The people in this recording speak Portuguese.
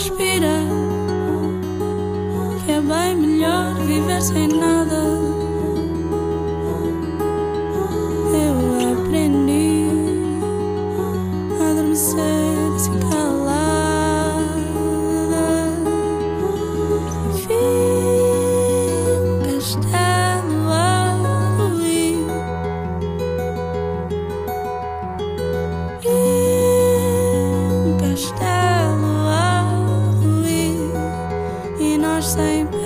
respira. Que é bem melhor viver sem nada. Eu aprendi a adormecer sem calada. Fim castelo a ruir um castelo. E